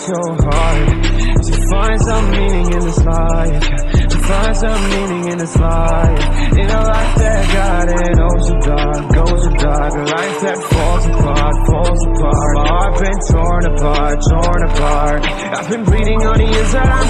so hard To find some meaning in this life. To find some meaning in this life. In a life that got it oh so dark, goes so dark. A life that falls apart, falls apart. My heart been torn apart, torn apart. I've been bleeding on the that I'm